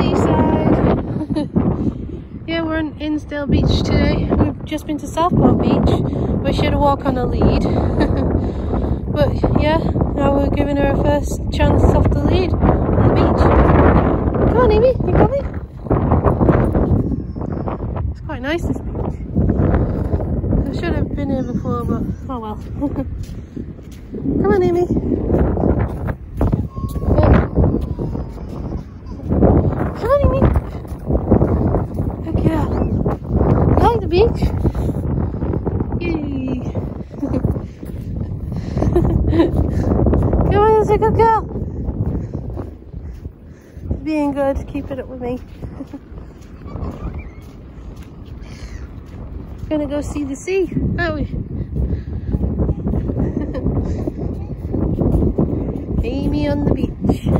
seaside. yeah, we're in Ainsdale Beach today. We've just been to Southport Beach. We should walked on a lead. but yeah, now we're giving her a first chance off the lead on the beach. Come on, Amy, you coming? It's quite nice this beach. I should have been here before, but oh well. Come on, Amy. Come on, Amy. Good girl. Like the beach? Yay. Come on, it's a good girl. Being good, keeping it up with me. Gonna go see the sea, aren't we? Amy on the beach.